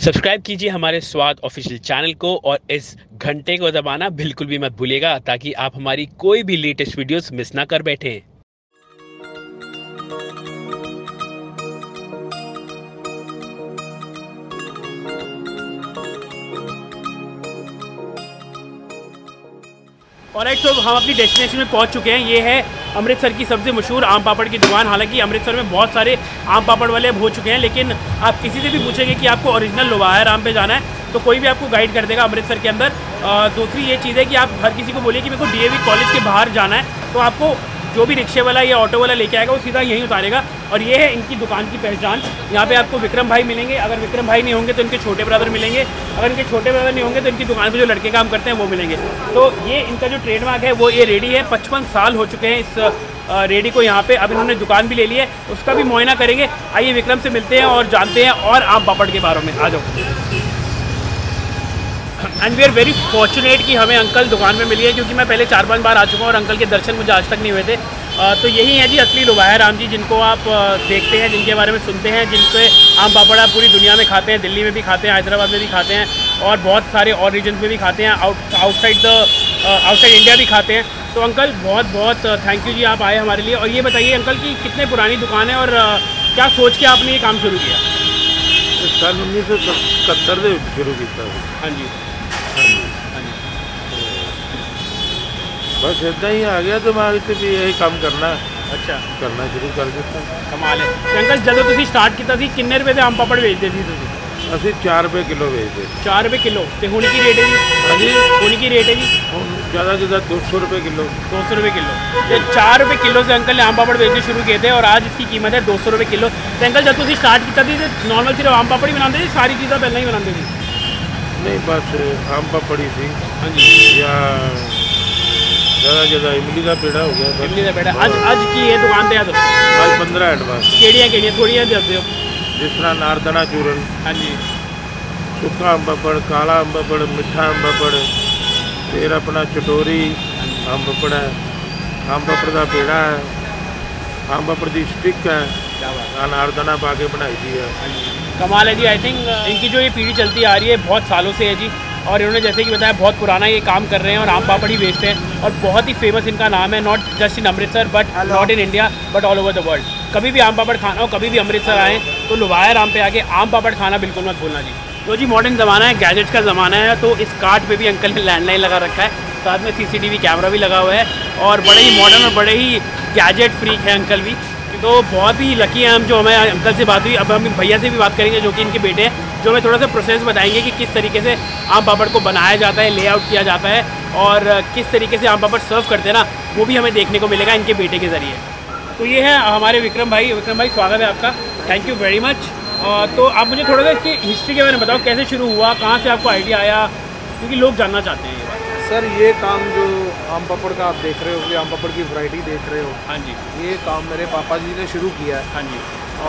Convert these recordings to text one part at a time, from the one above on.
Subscribe कीजिए हमारे स्वाद ऑफिशियल चैनल को और इस घंटे को दबाना बिल्कुल भी मत भूलिएगा, ताकि आप हमारी कोई भी लेटेस्ट वीडियोस मिस ना कर बैठें। और एक तो हम अपनी डेस्टिनेशन में पहुँच चुके हैं। ये है अमृतसर की सबसे मशहूर आम पापड़ की दुकान। हालाँकि अमृतसर में बहुत सारे आम पापड़ वाले अब हो चुके हैं, लेकिन आप किसी से भी पूछेंगे कि आपको ओरिजिनल लोबाया राम पे जाना है तो कोई भी आपको गाइड कर देगा अमृतसर के अंदर। दूसरी ये चीज़ है कि आप हर किसी को बोलिए कि मेरे को डीएवी कॉलेज के बाहर जाना है तो आपको जो भी रिक्शे वाला या ऑटो वाला लेके आएगा, वो सीधा यहीं उतारेगा। और ये है इनकी दुकान की पहचान। यहाँ पे आपको विक्रम भाई मिलेंगे। अगर विक्रम भाई नहीं होंगे तो इनके छोटे ब्रदर मिलेंगे। अगर इनके छोटे ब्रदर नहीं होंगे तो इनकी दुकान पर जो लड़के काम करते हैं, वो मिलेंगे। तो ये इनका जो ट्रेडमार्क है, वो ये रेडी है। पचपन साल हो चुके हैं इस रेडी को यहाँ पे। अब इन्होंने दुकान भी ले ली है। उसका भी मुआयना करेंगे। आइए विक्रम से मिलते हैं और जानते हैं। और आप पापड़ के बारे में। आ जाओ। And we are very fortunate कि हमें अंकल दुकान में मिली है क्योंकि मैं पहले चार पाँच बार आ चुका हूँ और अंकल के दर्शन मुझे आज तक नहीं हुए थे। तो यही है जी असली लोबाया राम जी जिनको आप देखते हैं जिनके बारे में सुनते हैं जिनके आम पापड़ आप पूरी दुनिया में खाते हैं दिल्ली में भी खाते हैं हैदराबाद में भी खाते हैं और बहुत सारे और रीजन में भी खाते हैं आउटसाइड द आउटसाइड इंडिया भी खाते हैं। तो अंकल बहुत बहुत थैंक यू जी आप आए हमारे लिए। और ये बताइए अंकल की कितने पुरानी दुकान है और क्या सोच के आपने ये काम शुरू किया? सन उन्नीस सौ सत्तर से शुरू किया। हाँ जी। बस इतना ही आ गया तो मैं भी यही काम करना ਅੱਛਾ ਕਰਨਾ ਸ਼ੁਰੂ ਕਰ ਦਿੱਤਾ ਕਮਾਲ ਹੈ ਤੇ ਅੰਕਲ ਜਦੋਂ ਤੁਸੀਂ ਸਟਾਰਟ ਕੀਤਾ ਸੀ ਕਿੰਨੇ ਰੁਪਏ ਦੇ ਆਮ ਪਾਪੜ ਵੇਚਦੇ ਸੀ ਤੁਸੀਂ ਅਸੀਂ 4 ਰੁਪਏ ਕਿਲੋ ਵੇਚਦੇ 4 ਰੁਪਏ ਕਿਲੋ ਤੇ ਹੁਣ ਕੀ ਰੇਟ ਹੈ ਜੀ ਹਾਂਜੀ ਹੁਣ ਕੀ ਰੇਟ ਹੈ ਜੀ ਹੁਣ ਜ਼ਿਆਦਾ ਜ਼ਿਆਦਾ 200 रुपए किलो 200 रुपए किलो ਤੇ 4 ਰੁਪਏ ਕਿਲੋ से अंकल ने आम पापड़ बेचने शुरू किए थे और आज इसकी कीमत है 200 रुपए किलो ਤੇ ਅੰਕਲ ਜਦ ਤੁਸੀਂ ਸਟਾਰਟ ਕੀਤਾ ਸੀ ਤੇ ਨਾਰਮਲ ਸਿਰਫ ਆਮ ਪਾਪੜ ਹੀ ਬਣਾਉਂਦੇ ਸੀ ਸਾਰੀ ਚੀਜ਼ਾਂ ਪਹਿਲਾਂ ਹੀ ਬਣਾਉਂਦੇ ਸੀ ਨਹੀਂ ਬਸ ਆਮ ਪਾਪੜੀ ਸੀ ਹਾਂਜੀ ਜਾਂ ਜ਼ਿਆਦਾ ਜ਼ਿਆਦਾ ਇਮਲੀ ਦਾ ਪੇੜਾ ਹੋ ਗਿਆ ਬਸ ਇਮਲੀ ਦਾ ਪੇੜਾ ਅੱਜ ਅੱਜ ਕੀ ਇਹ ਦੁਕਾਨ ਤੇ ਆ ਦੱਸੋ ਅੱਜ 15 ਐਡਵਾਂਸ ਕਿਹੜੀਆਂ ਕਿਹੜੀਆਂ ਥੋੜੀਆਂ ਦੱਸ ਦਿਓ ਜਿਸ ਤਰ੍ਹਾਂ ਨਾਰਦਣਾ ਚੂਰਨ ਹਾਂਜੀ ਸੁੱਕਾ ਅੰਬ ਪਾਪੜ ਕਾਲਾ ਅੰਬ ਪਾਪੜ ਮਿੱਠਾ ਅੰਬ ਪਾਪੜ ਫਿਰ ਆਪਣਾ ਚਟੋਰੀ ਅੰਬ ਪਾਪੜ ਹੈ ਅੰਬ ਪਾਪੜ ਦਾ ਪੇੜਾ ਹੈ ਅੰਬ ਪਾਪੜ ਦੀ ਸਟਿਕ ਹੈ क्या बात ਅਨਾਰਦਾਨਾ ਪਾ ਕੇ ਬਣਾਈ ਦੀ ਹੈ हाँ जी कमाल है जी आई थिंक इनकी जो ये पीढ़ी चलती आ रही है बहुत सालों से है जी और इन्होंने जैसे कि बताया बहुत पुराना ये काम कर रहे हैं और आम पापड़ ही बेचते हैं। और बहुत ही फ़ेमस इनका नाम है not just in Amritsar but not in India but all over the world कभी भी आम पापड़ खाना हो कभी भी अमृतसर आएँ तो लुभाया राम पे आके आम पापड़ खाना बिल्कुल मत भूलना जी। तो जी मॉडर्न ज़माना है गैजेट्स का ज़माना है तो इस कार्ड पे भी अंकल ने लैंडलाइन लगा रखा है। साथ में सीसीटीवी कैमरा भी लगा हुआ है और बड़े ही मॉडर्न और बड़े ही गैजेट फ्रीक है अंकल भी। तो बहुत ही लकी है हम जो हमें अंकल से बात हुई। अब हम भैया से भी बात करेंगे जो कि इनके बेटे हैं। जो हमें थोड़ा सा प्रोसेस बताएँगे कि किस तरीके से आम पापड़ को बनाया जाता है लेआउट किया जाता है और किस तरीके से आम पापड़ सर्व करते हैं ना वो भी हमें देखने को मिलेगा इनके बेटे के ज़रिए। तो ये है हमारे विक्रम भाई। विक्रम भाई स्वागत है आपका। थैंक यू वेरी मच तो आप मुझे थोड़ा सा इसकी हिस्ट्री के बारे में बताओ कैसे शुरू हुआ कहाँ से आपको आइडिया आया? क्योंकि लोग जानना चाहते हैं ये बात। सर ये काम जो आम पापड़ का आप देख रहे हो ये आम पापड़ की वैरायटी देख रहे हो हाँ जी। ये काम मेरे पापा जी ने शुरू किया है। हाँ जी।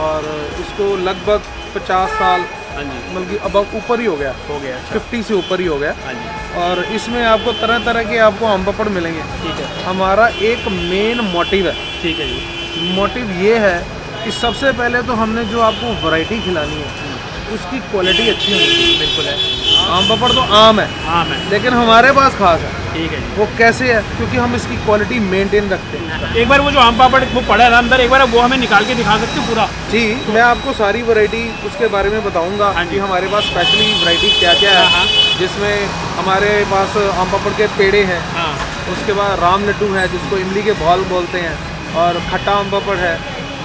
और इसको लगभग 50 साल हाँ जी। मतलब कि अब ऊपर ही हो गया। हो गया। फिफ्टी से ऊपर ही हो गया। हाँ जी। और इसमें आपको तरह तरह के आपको आम पापड़ मिलेंगे। ठीक है। हमारा एक मेन मोटिव है। ठीक है जी। मोटिव ये है कि सबसे पहले तो हमने जो आपको वैरायटी खिलानी है उसकी क्वालिटी अच्छी होनी चाहिए। बिल्कुल है। आम पापड़ तो आम है। आम है। लेकिन हमारे पास खास है। ठीक है वो कैसे है? क्योंकि हम इसकी क्वालिटी मेंटेन रखते हैं। एक बार वो जो आम पापड़ वो पड़ा है ना अंदर एक बार वो हमें निकाल के दिखा सकते हो पूरा? जी तो मैं आपको सारी वैरायटी उसके बारे में बताऊँगा हाँ कि हमारे पास स्पेशली वैरायटी क्या क्या हाँ, है हाँ। जिसमें हमारे पास आम पापड़ के पेड़े हैं। हाँ। उसके बाद राम लड्डू है जिसको इमली के बॉल बोलते हैं। और खट्टा आम पापड़ है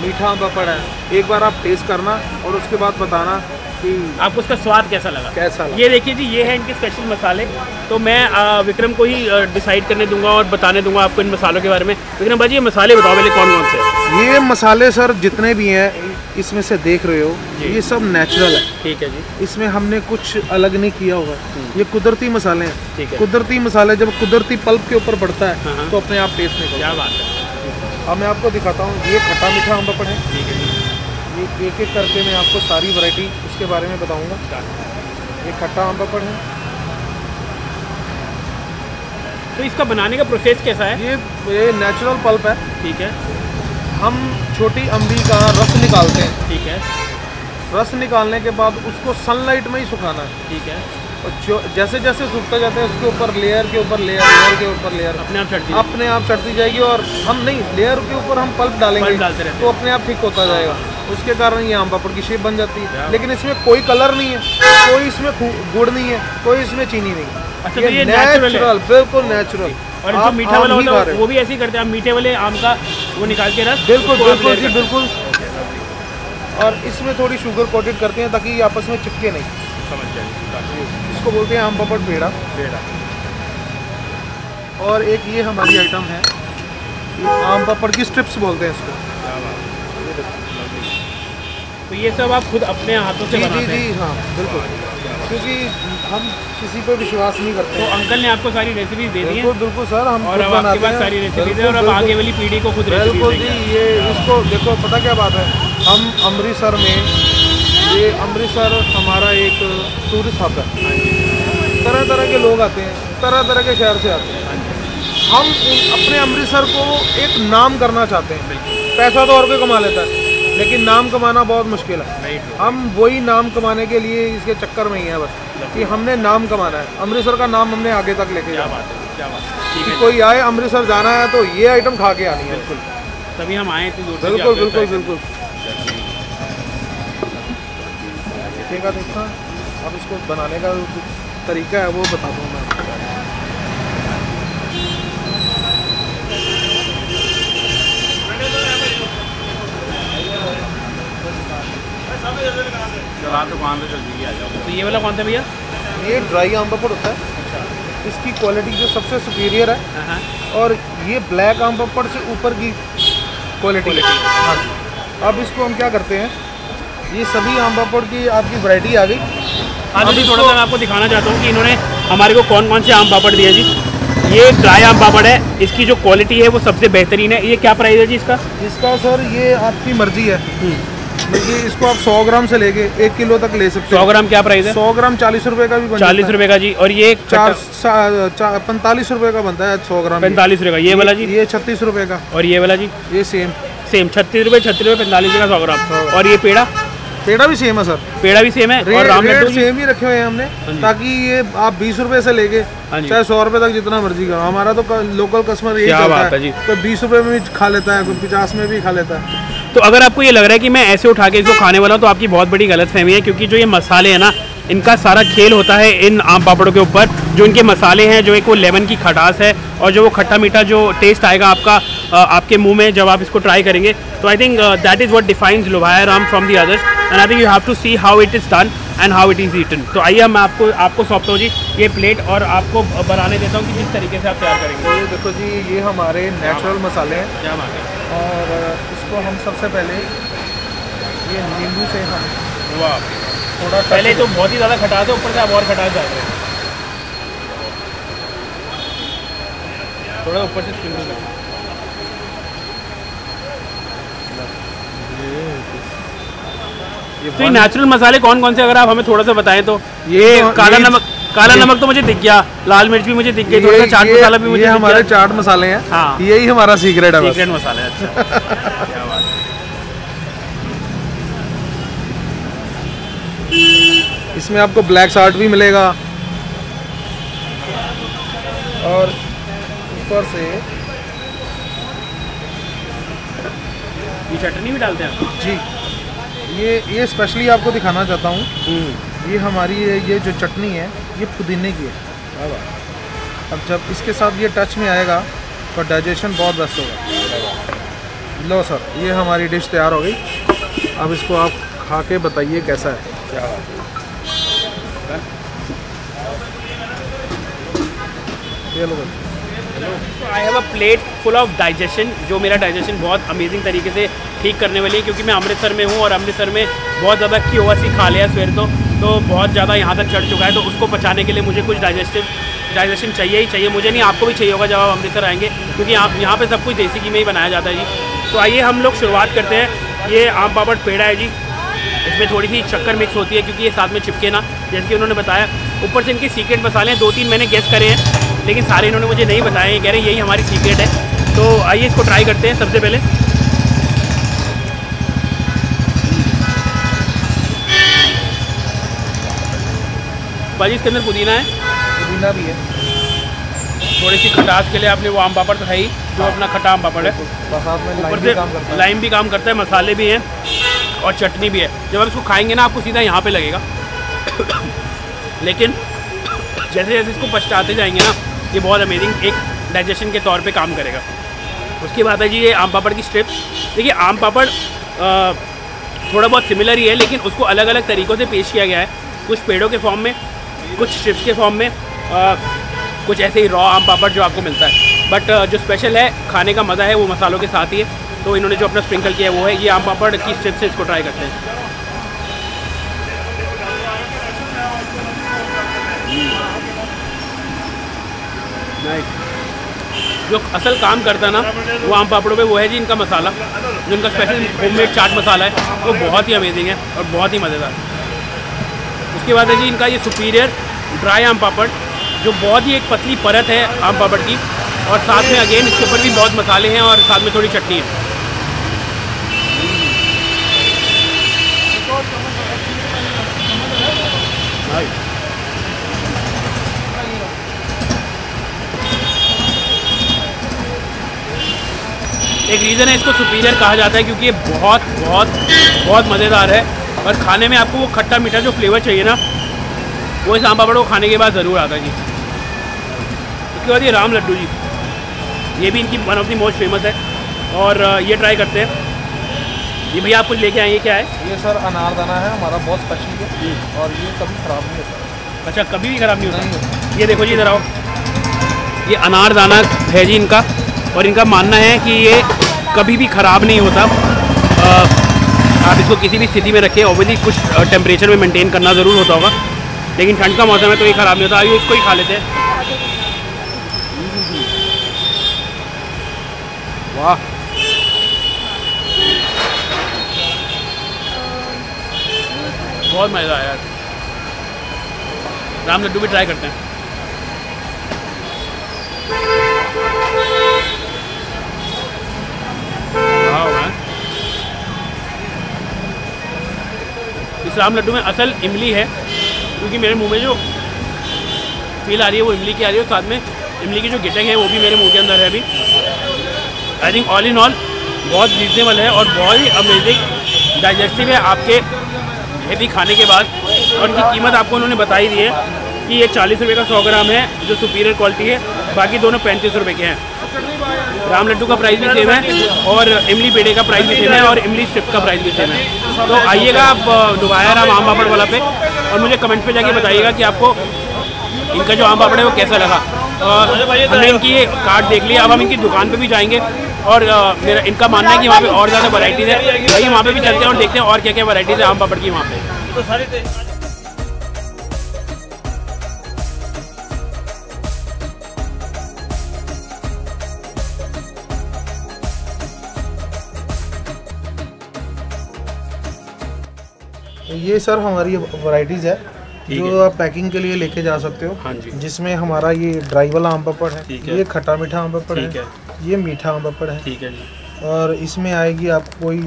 मीठा आम पापड़ है। एक बार आप टेस्ट करना और उसके बाद बताना कि आपको उसका स्वाद कैसा लगा? कैसा लगा? ये देखिए जी ये है इनके स्पेशल मसाले। तो मैं आ, विक्रम को ही डिसाइड करने दूँगा और बताने दूँगा आपको इन मसालों के बारे में। विक्रम भाजी ये मसाले बताओ पहले कौन कौन से ये मसाले सर जितने भी हैं इसमें से देख रहे हो ये सब नेचुरल है। ठीक है जी। इसमें हमने कुछ अलग नहीं किया होगा। ये कुदरती मसाले हैं। हम्म। ठीक है। कुदरती मसाले जब कुदरती पल्प के ऊपर पड़ता हाँ, हाँ। है। तो अपने आप टेस्ट निकलता क्या बात है। अब मैं आपको दिखाता हूँ ये खट्टा मीठा आम पापड़ है। ठीक है। ये एक एक करके मैं आपको सारी वैरायटी उसके बारे में बताऊँगा। ये खट्टा आम पापड़ है। तो इसका बनाने का प्रोसेस कैसा है? ये ये नेचुरल पल्प है। ठीक है। हम छोटी अम्बी का रस निकालते हैं। ठीक है। रस निकालने के बाद उसको सनलाइट में ही सुखाना है। ठीक है। और जो जैसे जैसे सूखता जाता है उसके ऊपर लेयर के ऊपर लेयर लेयर के ऊपर लेयर अपने आप चढ़ती अपने आप चढ़ती जाएगी और हम नहीं लेयर के ऊपर हम पल्प डालेंगे। पल्प डालते रहते तो अपने आप ठीक होता जाएगा। उसके कारण ये आम पापड़ की शेप बन जाती है। लेकिन इसमें कोई कलर नहीं है कोई इसमें गुड़ नहीं है कोई इसमें चीनी नहीं है। अच्छा, तो ये नेचुरल बिल्कुल नेचुरल और जो मीठा वाला होता है वो भी ऐसे ही करते हैं मीठे वाले आम का वो निकाल के रस बिल्कुल बिल्कुल जी बिल्कुल। और इसमें थोड़ी शुगर कोटेड करते हैं ताकि ये आपस में चिपके नहीं। समझ इसको बोलते हैं आम पापड़ पेड़ा। पेड़ा। और एक ये हमारी आइटम है आम पापड़ की स्ट्रिप्स बोलते हैं इसको। तो ये सब आप खुद अपने हाथों से जी बनाते जी हैं। हाँ बिल्कुल। क्योंकि हम किसी पर विश्वास नहीं करते। तो अंकल ने आपको सारी रेसिपीज़ दे दी हैं? बिल्कुल सर हम और अब आपके पास सारी रेसिपीज़ है और अब आगे वाली पीढ़ी को खुद बिल्कुल जी ये इसको देखो पता क्या बात है? हम अमृतसर में ये अमृतसर हमारा एक टूरिस्ट हब है। तरह तरह के लोग आते हैं तरह तरह के शहर से आते हैं। हम अपने अमृतसर को एक नाम करना चाहते हैं। पैसा तो और कोई कमा लेता है। लेकिन नाम कमाना बहुत मुश्किल है। हम वही नाम कमाने के लिए इसके चक्कर में ही है बस कि हमने नाम कमाना है। अमृतसर का नाम हमने आगे तक लेके क्या जाना बात है क्या बात है। कि कोई आए अमृतसर जाना है तो ये आइटम खा के आनी है। बिल्कुल। तभी हम आए थे बिल्कुल बिल्कुल बिल्कुल। देखा देखा। अब इसको बनाने का तरीका है वो बता दूँ मैं। आपको। तो ये वाला कौन सा भैया? ये ड्राई आम पापड़ होता है। इसकी क्वालिटी जो सबसे सुपीरियर है। हाँ, हाँ। और ये ब्लैक आम पापड़ से ऊपर की क्वालिटी है। हाँ। अब इसको हम क्या करते हैं? ये सभी आम पापड़ की आपकी वैरायटी आ गई। हाँ तो जी थोड़ा सा मैं आपको दिखाना चाहता हूँ कि इन्होंने हमारे को कौन कौन से आम पापड़ दिए जी। ये ड्राई आम पापड़ है। इसकी जो क्वालिटी है वो सबसे बेहतरीन है। ये क्या प्राइस है जी इसका? इसका सर ये आपकी मर्ज़ी है। देखिए इसको आप 100 ग्राम से लेके एक किलो तक ले सकते हो। ग्राम क्या प्राइस है? सौ ग्राम चालीस रुपए का भी बन चालीस रुपए का जी और ये चार पैंतालीस रुपए का बनता है सौ ग्राम पैंतालीस रुपए का। ये वाला जी? ये छत्तीस रुपए का। और ये वाला जी? ये सेम सेम छत्तीस रुपए छत्तीस रुपए पैंतालीस रुपए का सौ ग्राम। और ये पेड़ा? पेड़ा भी सेम है सर पेड़ा भी सेम है? रे, और राम लड्डू सेम ही रखे हुए हैं हमने। ताकि ये आप बीस रुपए से लेके हाँ चाहे सौ रुपए तक जितना मर्ज़ी करो हमारा तो लोकल कस्टमर यही क्या चलता बात है जी। कोई बीस रुपए में भी खा लेता है कोई पचास में भी खा लेता है। तो अगर आपको ये लग रहा है कि मैं ऐसे उठा के इसको खाने वाला हूँ तो आपकी बहुत बड़ी गलत फहमी है क्योंकि जो ये मसाले हैं ना इनका सारा खेल होता है इन आम पापड़ों के ऊपर। जो इनके मसाले हैं जो एक वो लेमन की खटास है और जो वो खट्टा मीठा जो टेस्ट आएगा आपका आपके मुँह में जब आप इसको ट्राई करेंगे तो I think that is what defines लोहाया Ram from the others and I think you have to see how it is done and how it is eaten तो आइए मैं आपको आपको सौंपता हूँ जी ये प्लेट और आपको बनाने देता हूँ कि किस तरीके से आप तैयार करेंगे। देखो जी ये हमारे नेचुरल मसाले हैं। है। और इसको हम सबसे पहले ये नींबू से हम वाह। थोड़ा पहले तो बहुत ही ज़्यादा खटास है ऊपर से आप और डाल रहे हैं। थोड़ा ऊपर से स्प्रिंकल कर तो ये नेचुरल मसाले कौन कौन से अगर आप हमें थोड़ा सा बताएँ तो। ये तो- काला नमक काला नमक तो मुझे दिख गया लाल मिर्च भी मुझे दिख गई थोड़ा सा चाट मसाला भी मुझे ये हमारे चाट मसाले हैं। हाँ। यही हमारा सीक्रेट है सीक्रेट मसाला है अच्छा। इसमें आपको ब्लैक साल्ट भी मिलेगा। और ऊपर से ये चटनी भी डालते हैं जी ये ये स्पेशली आपको दिखाना चाहता हूँ। हम्म। ये हमारी ये ये जो चटनी है ये पुदीने की है। अब जब इसके साथ ये टच में आएगा तो डाइजेशन बहुत बेस्ट होगा। लो सर ये हमारी डिश तैयार हो गई। अब इसको आप खा के बताइए कैसा है। क्या I have a plate full of digestion जो मेरा डाइजेशन बहुत अमेजिंग तरीके से ठीक करने वाली है, क्योंकि मैं अमृतसर में हूँ और अमृतसर में बहुत ज़्यादा की सी खा लिया सवेर तो तो बहुत ज़्यादा यहाँ तक चढ़ चुका है तो उसको बचाने के लिए मुझे कुछ डाइजेस्टिव डाइजेशन चाहिए ही चाहिए। मुझे नहीं, आपको भी चाहिए होगा जब आप अमृतसर आएँगे, क्योंकि आप यहाँ पर सब कुछ देसी घी में ही बनाया जाता है जी। तो आइए हम लोग शुरुआत करते हैं। ये आम पापड़ पेड़ा है जी। इसमें थोड़ी सी शक्कर मिक्स होती है, क्योंकि ये साथ में चिपके ना, जैसे कि उन्होंने बताया। ऊपर से इनके सीक्रेट मसाले हैं दो तीन मैंने गेस करे हैं। लेकिन सारे इन्होंने मुझे नहीं बताए ये कह रहे यही हमारी सीक्रेट है। तो आइए इसको ट्राई करते हैं सबसे पहले। भाजी इसके अंदर पुदीना है। पुदीना भी है। थोड़ी सी खटास के लिए आपने वो आम पापड़ तो है ही। जो अपना खट्टा आम पापड़ है। ऊपर से है। लाइम भी काम करता है मसाले भी हैं और चटनी भी है। जब आप इसको खाएँगे ना आपको सीधा यहाँ पे लगेगा। लेकिन जैसे जैसे इसको पछताते जाएँगे ना ये बहुत अमेजिंग एक डाइजेशन के तौर पे काम करेगा। उसके बाद है जी ये आम पापड़ की स्ट्रिप्स देखिए आम पापड़ थोड़ा बहुत सिमिलर ही है लेकिन उसको अलग अलग तरीक़ों से पेश किया गया है। कुछ पेड़ों के फॉर्म में कुछ स्ट्रिप्स के फॉर्म में अ, कुछ ऐसे ही रॉ आम पापड़ जो आपको मिलता है। बट जो स्पेशल है खाने का मज़ा है वो मसालों के साथ ही है। तो इन्होंने जो अपना स्प्रिंकल किया है वो है ये आम पापड़ की स्ट्रिप से इसको ट्राई करते हैं। जो असल काम करता ना, वो आम पापड़ों पे वो है जी इनका मसाला। जो इनका स्पेशल होममेड चाट मसाला है, वो बहुत ही अमेजिंग है और बहुत ही मज़ेदार। उसके बाद है जी इनका ये सुपीरियर ड्राई आम पापड़, जो बहुत ही एक पतली परत है आम पापड़ की और साथ में अगेन इसके ऊपर भी बहुत मसाले हैं और साथ में थोड़ी चटनी है। एक रीज़न है इसको सुपीरियर कहा जाता है क्योंकि ये बहुत बहुत बहुत मज़ेदार है। और खाने में आपको वो खट्टा मीठा जो फ्लेवर चाहिए ना वो इस आम पापड़ को खाने के बाद ज़रूर आता है जी। उसके बाद ये राम लड्डू जी। ये भी इनकी one of the most famous है। और ये ट्राई करते हैं। ये भैया आप कुछ लेके आए ये क्या है? ये सर अनारदाना है हमारा बहुत स्पेशल है। और ये कभी ख़राब नहीं होता। अच्छा कभी भी ख़राब नहीं नहीं होता। ये देखो जी इधर आओ। ये अनारदाना है जी इनका। और इनका मानना है कि ये कभी भी ख़राब नहीं होता। आप इसको किसी भी स्थिति में रखें ऑब्वियसली कुछ टेम्परेचर में मेंटेन करना ज़रूर होता होगा। लेकिन ठंड का मौसम है तो ये ख़राब नहीं होता। आइए, इसको ही खा लेते हैं। वाह। बहुत मज़ा आया। यार राम लड्डू भी ट्राई करते हैं। इस राम लड्डू में असल इमली है, क्योंकि मेरे मुँह में जो फील आ रही है, वो इमली की आ रही है साथ में इमली की जो गिटक है, वो भी मेरे मुँह के अंदर है अभी। I think all in all बहुत रीजनेबल है, और बहुत ही अमेजिंग डाइजेस्टिव है आपके हेवी खाने के बाद। और इनकी कीमत आपको उन्होंने बताई दी है कि ये चालीस रुपये का सौ ग्राम है, जो सुपीरियर क्वालिटी है, बाकी दोनों पैंतीस रुपये के हैं। राम लड्डू का प्राइस भी सेम है और इमली पेड़े का प्राइस भी सेम है और इमली स्ट्रिप का प्राइस भी सेम है। तो आइएगा आप डुबाया राम आम पापड़ वाला पे और मुझे कमेंट पे जाके बताइएगा कि आपको इनका जो आम पापड़ है वो कैसा लगा। हमने इनकी ये कार्ड देख लिया अब हम इनकी दुकान पे भी जाएँगे और मेरा, इनका मानना है कि वहाँ पे और ज़्यादा वैराइटीज़ है। भाई वहाँ पे भी चलते हैं और देखते हैं और क्या क्या वैराइटीज़ है आम पापड़ की वहाँ पे। ये सर हमारी वैरायटीज़ है जो आप पैकिंग के लिए लेके जा सकते हो। हाँ जी। जिसमें हमारा ये ड्राई वाला आम पापड़ है। ये खट्टा मीठा आम पापड़ है ये मीठा आम पापड़ है। ठीक है जी। और इसमें आएगी आप कोई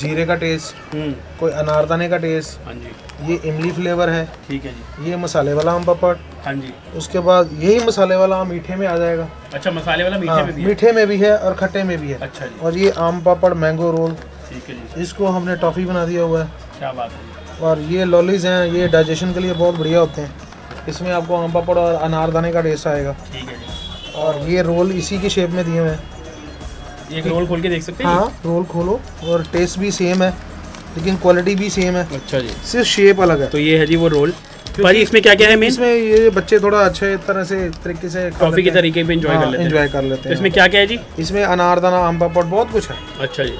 जीरे का टेस्ट हम्म। कोई अनारदाने का टेस्ट हाँ जी। ये इमली फ्लेवर है ठीक है जी। ये मसाले वाला आम पापड़ हाँ जी। उसके बाद यही मसाले वाला आम मीठे में आ जाएगा। अच्छा मसाले वाला मीठे हाँ, में भी है? मीठे में भी है और खट्टे में भी है। अच्छा जी। और ये आम पापड़ मैंगो रोल ठीक है जी। इसको हमने टॉफ़ी बना दिया हुआ है। क्या बात है। और ये लॉलीज हैं ये डाइजेशन के लिए बहुत बढ़िया होते हैं। इसमें आपको आम पापड़ और अनारदाने का टेस्ट आएगा। ठीक है। और ये रोल इसी की शेप में दिए हुए हैं। ये एक रोल खोल के देख सकते हैं? हाँ रोल खोलो और टेस्ट भी सेम है लेकिन क्वालिटी भी सेम है। अच्छा जी। सिर्फ़ शेप अलग है। तो ये है जी वो रोल भाजी इसमें क्या क्या है मेन इसमें ये बच्चे थोड़ा अच्छे तरह से तरीके से टॉफी के तरीके पे एंजॉय कर हाँ, लेते हैं। enjoy कर लेते हैं। इसमें क्या क्या है जी? इसमें अनारदाना आम पापड़ बहुत कुछ है। अच्छा जी।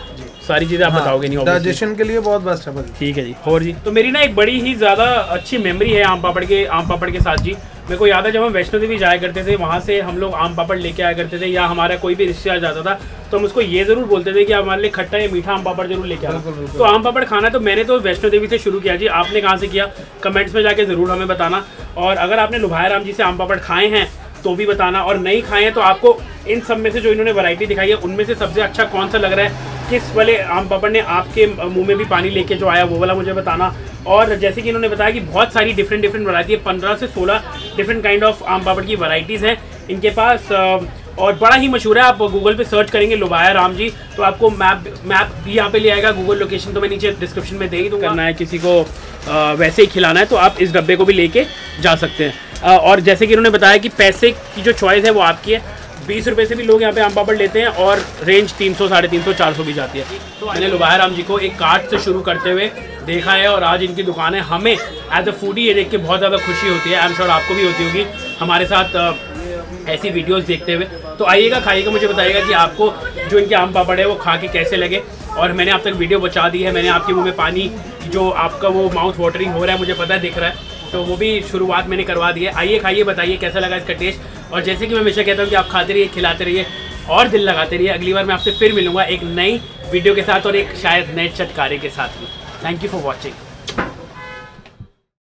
सारी चीज़ें आप हाँ, बताओगे नहीं। डाइजेशन के लिए बहुत बेस्ट है ठीक है जी और जी? तो मेरी ना एक बड़ी ही ज़्यादा अच्छी मेमोरी है आम पापड़ के आम पापड़ के साथ जी। मेरे को याद है जब हम वैष्णो देवी जाया करते थे वहाँ से हम लोग आम पापड़ लेके आया करते थे या हमारा कोई भी रिश्तेदार जाता था तो हम उसको ये ज़रूर बोलते थे कि हमारे लिए खट्टा या मीठा आम पापड़ ज़रूर लेके आना। तो आम पापड़ खाना तो मैंने तो वैष्णो देवी से शुरू किया जी। आपने कहाँ से किया? कमेंट्स में जाके ज़रूर हमें बताना। और अगर आपने लुभाया राम जी से आम पापड़ खाए हैं तो भी बताना। और नहीं खाए हैं तो आपको इन सब में से जो इन्होंने वैरायटी दिखाई है उनमें से सबसे अच्छा कौन सा लग रहा है? किस वाले आम पापड़ ने आपके मुँह में भी पानी लेके जो आया वो वाला मुझे बताना। और जैसे कि इन्होंने बताया कि बहुत सारी डिफरेंट डिफरेंट वैरायटी है पंद्रह से सोलह डिफरेंट काइंड ऑफ़ आम पापड़ की वैरायटीज़ हैं। इनके पास और बड़ा ही मशहूर है आप गूगल पे सर्च करेंगे लुबाया राम जी तो आपको मैप मैप भी यहाँ पे ले आएगा। गूगल लोकेशन तो मैं नीचे डिस्क्रिप्शन में दे ही दूँगा। करना है किसी को अ, वैसे ही खिलाना है तो आप इस डब्बे को भी लेके जा सकते हैं। अ, और जैसे कि इन्होंने बताया कि पैसे की जो चॉइस है वो आपकी है। बीस रुपए से भी लोग यहाँ पे आम पापड़ लेते हैं और रेंज तीन सौ, साढ़े तीन सौ, चार सौ भी जाती है। तो मैंने लुबाया राम जी को एक कार्ट से शुरू करते हुए देखा है और आज इनकी दुकान है। हमें एज अ फूडी ये देख के बहुत ज़्यादा खुशी होती है। आई एम श्योर आपको भी होती होगी। हमारे साथ ऐसी वीडियोस देखते हुए। तो आइएगा, खाइएगा, मुझे बताइएगा कि आपको जो इनके आम पापड़ है वो खा के कैसे लगे। और मैंने आप तक वीडियो बचा दी है। मैंने आपके मुँह में पानी, जो आपका वो माउथ वाटरिंग हो रहा है, मुझे पता है दिख रहा है। तो वो भी शुरुआत मैंने करवा दी है। आइए, खाइए, बताइए कैसा लगा इसका टेस्ट और जैसे कि मैं हमेशा कहता हूँ कि आप खाते रहिए, खिलाते रहिए और दिल लगाते रहिए। अगली बार मैं आपसे फिर मिलूँगा एक नई वीडियो के साथ और एक शायद नए चटकारे के साथ भी। Thank you for watching